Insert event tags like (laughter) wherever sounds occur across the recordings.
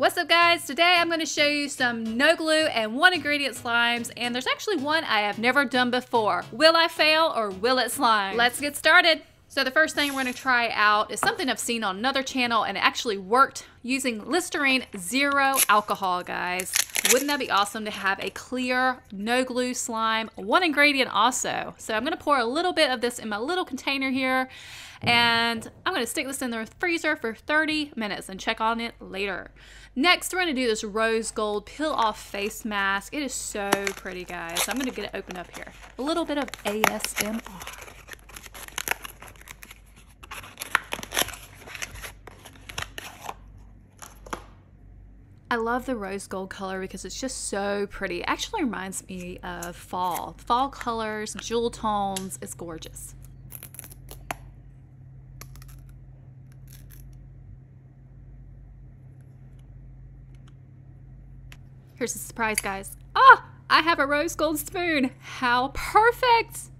What's up guys? Today I'm going to show you some no glue and one ingredient slimes and there's actually one I have never done before. Will I fail or will it slime? Let's get started. So the first thing we're going to try out is something I've seen on another channel and it actually worked using Listerine Zero Alcohol guys. Wouldn't that be awesome to have a clear no glue slime? One ingredient also. So I'm going to pour a little bit of this in my little container here and I'm going to stick this in the freezer for 30 minutes and check on it later. Next, we're to do this rose gold peel off face mask. It is so pretty, guys. I'm going to get it open up here. A little bit of ASMR. I love the rose gold color because it's just so pretty. It actually reminds me of fall. Fall colors, jewel tones, it's gorgeous. Here's a surprise, guys. Oh, I have a rose gold spoon. How perfect!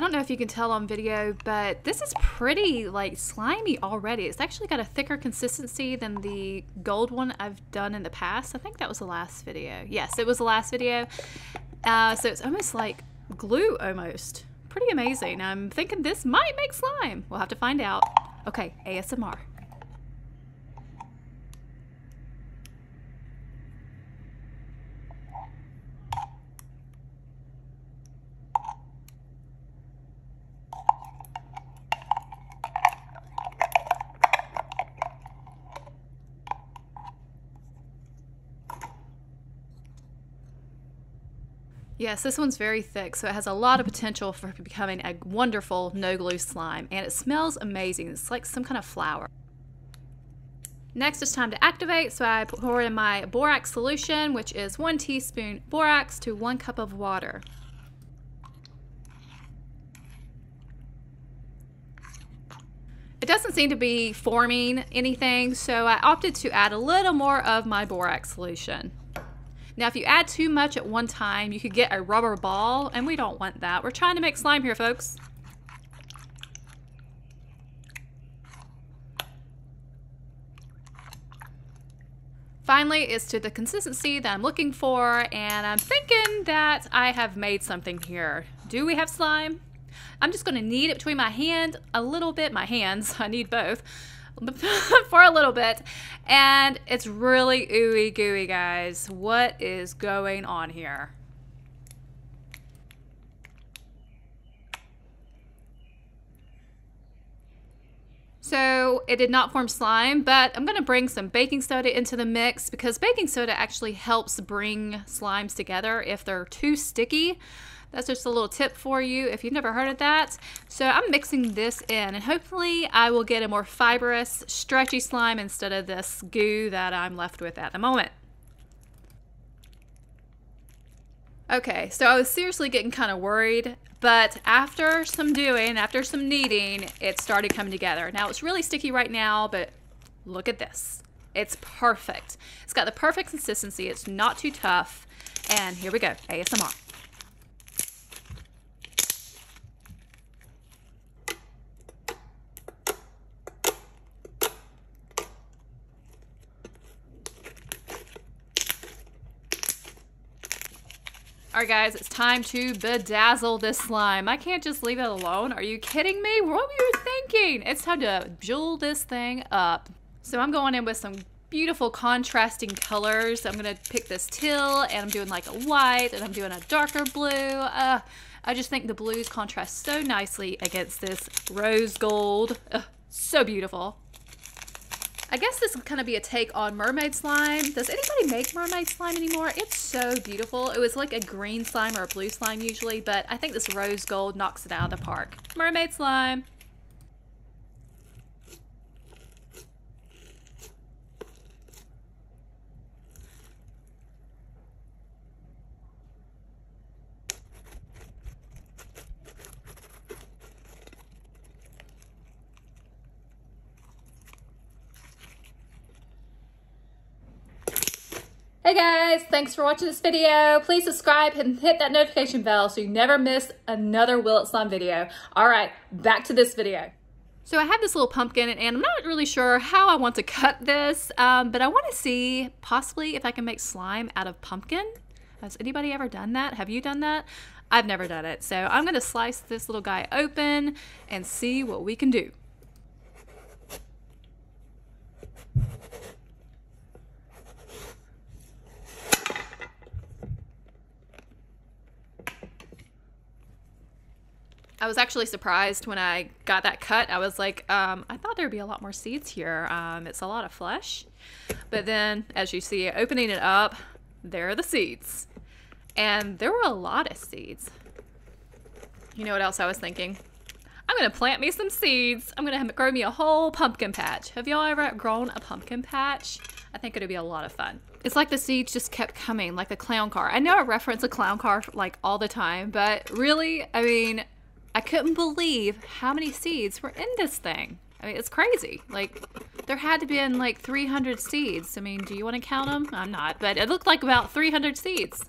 I don't know if you can tell on video, but this is pretty like slimy already. It's actually got a thicker consistency than the gold one I've done in the past. I think that was the last video. Yes, it was the last video. Uh, so it's almost like glue almost. Pretty amazing. I'm thinking this might make slime. We'll have to find out. Okay, ASMR. Yes, this one's very thick, so it has a lot of potential for becoming a wonderful no-glue slime, and it smells amazing. It's like some kind of flower. Next, it's time to activate, so I pour in my borax solution, which is one teaspoon borax to one cup of water. It doesn't seem to be forming anything, so I opted to add a little more of my borax solution. Now, if you add too much at one time, you could get a rubber ball, and we don't want that. We're trying to make slime here, folks. Finally, it's to the consistency that I'm looking for, and I'm thinking that I have made something here. Do we have slime? I'm just going to knead it between my hand a little bit, my hands, (laughs) I need both, (laughs) for a little bit. And it's really ooey gooey, guys. What is going on here? So it did not form slime, but I'm gonna bring some baking soda into the mix because baking soda actually helps bring slimes together if they're too sticky. That's just a little tip for you if you've never heard of that. So I'm mixing this in and hopefully I will get a more fibrous, stretchy slime instead of this goo that I'm left with at the moment. Okay, so I was seriously getting kind of worried, but after some doing, after some kneading, it started coming together. Now it's really sticky right now, but look at this. It's perfect. It's got the perfect consistency. It's not too tough. And here we go, ASMR. Alright guys, it's time to bedazzle this slime. I can't just leave it alone. Are you kidding me? What were you thinking? It's time to jewel this thing up. So I'm going in with some beautiful contrasting colors. I'm gonna pick this teal and I'm doing like a white and I'm doing a darker blue. Uh, I just think the blues contrast so nicely against this rose gold. Uh, so beautiful. I guess this would kind of be a take on mermaid slime. Does anybody make mermaid slime anymore? It's so beautiful. It was like a green slime or a blue slime usually, but I think this rose gold knocks it out of the park. Mermaid slime. Hey guys, thanks for watching this video. Please subscribe and hit that notification bell so you never miss another Will It Slime video. All right, back to this video. So I have this little pumpkin and I'm not really sure how I want to cut this, um, but I want to see possibly if I can make slime out of pumpkin. Has anybody ever done that? Have you done that? I've never done it. So I'm going to slice this little guy open and see what we can do. Was actually surprised when I got that cut. I was like, um, I thought there'd be a lot more seeds here. Um, it's a lot of flesh. But then, as you see, opening it up, there are the seeds. And there were a lot of seeds. You know what else I was thinking? I'm gonna plant me some seeds. I'm gonna grow me a whole pumpkin patch. Have y'all ever grown a pumpkin patch? I think it'd be a lot of fun. It's like the seeds just kept coming, like a clown car. I know I reference a clown car like all the time, but really, I mean, I couldn't believe how many seeds were in this thing. I mean, it's crazy. Like, there had to be in like 300 seeds. I mean, do you want to count them? I'm not, but it looked like about 300 seeds.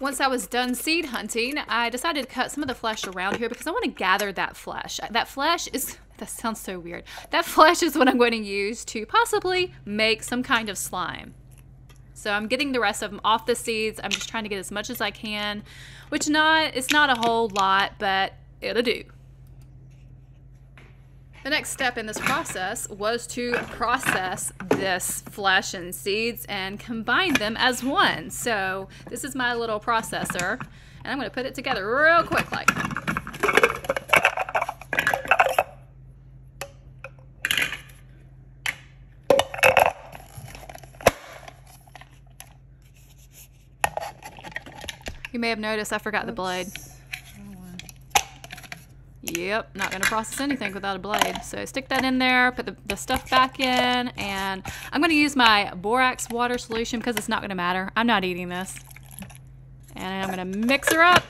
Once I was done seed hunting, I decided to cut some of the flesh around here because I want to gather that flesh. That flesh is, (laughs) that sounds so weird. That flesh is what I'm going to use to possibly make some kind of slime. So I'm getting the rest of them off the seeds. I'm just trying to get as much as I can, which not it's not a whole lot, but it'll do. The next step in this process was to process this flesh and seeds and combine them as one. So this is my little processor, and I'm going to put it together real quick like. You may have noticed I forgot Oops. the blade. Yep, not going to process anything without a blade. So stick that in there, put the, the stuff back in, and I'm going to use my borax water solution because it's not going to matter. I'm not eating this. And I'm going to mix her up.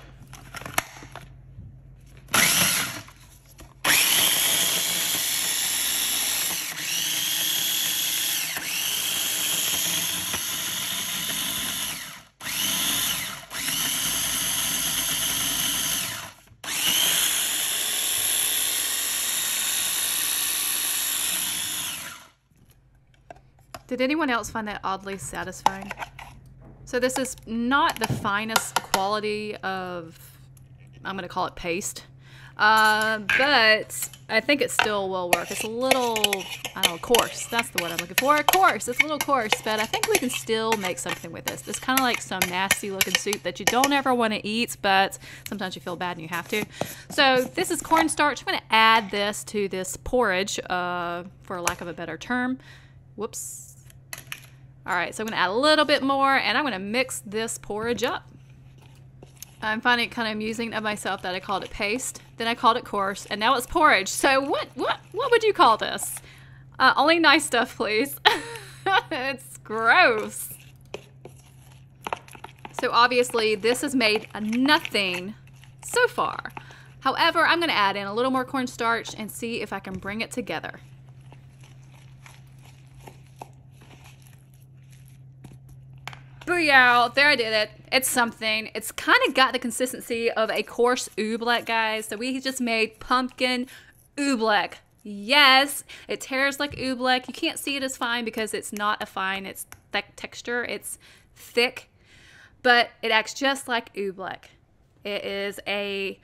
Did anyone else find that oddly satisfying? So this is not the finest quality of, I'm going to call it paste. Uh, but I think it still will work. It's a little, I don't know, coarse. That's the word I'm looking for. Coarse. It's a little coarse, but I think we can still make something with this. It's kind of like some nasty looking soup that you don't ever want to eat, but sometimes you feel bad and you have to. So this is cornstarch. I'm going to add this to this porridge, uh, for lack of a better term. Whoops. All right, so I'm gonna add a little bit more and I'm gonna mix this porridge up. I'm finding it kind of amusing of myself that I called it paste, then I called it coarse, and now it's porridge. So what what what would you call this? Uh, only nice stuff, please. (laughs) it's gross. So obviously this has made nothing so far. However, I'm gonna add in a little more cornstarch and see if I can bring it together. Booyah! There I did it. It's something. It's kind of got the consistency of a coarse oobleck, guys. So we just made pumpkin oobleck. Yes, it tears like oobleck. You can't see it as fine because it's not a fine, it's thick texture. It's thick, but it acts just like oobleck. It is a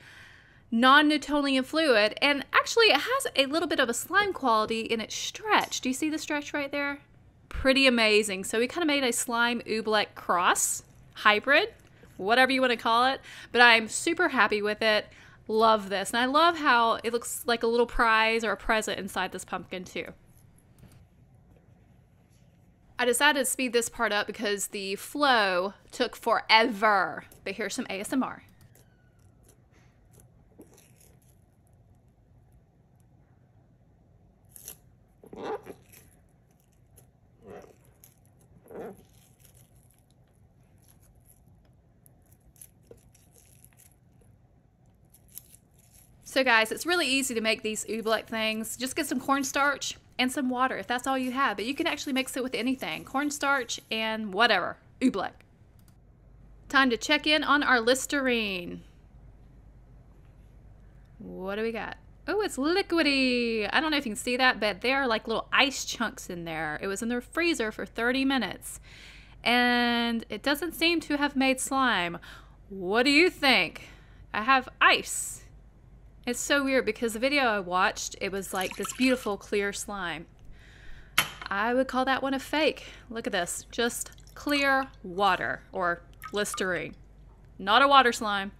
non-Newtonian fluid, and actually it has a little bit of a slime quality in its stretch. Do you see the stretch right there? Pretty amazing. So we kind of made a slime oobleck cross hybrid, whatever you want to call it. But I'm super happy with it. Love this. And I love how it looks like a little prize or a present inside this pumpkin too. I decided to speed this part up because the flow took forever. But here's some ASMR. So guys, it's really easy to make these oobleck things. Just get some cornstarch and some water if that's all you have. But you can actually mix it with anything. Cornstarch and whatever. Oobleck. Time to check in on our Listerine. What do we got? Oh, it's liquidy. I don't know if you can see that, but there are like little ice chunks in there. It was in the freezer for 30 minutes. And it doesn't seem to have made slime. What do you think? I have ice. It's so weird because the video I watched, it was like this beautiful clear slime. I would call that one a fake. Look at this. Just clear water or Listerine. Not a water slime.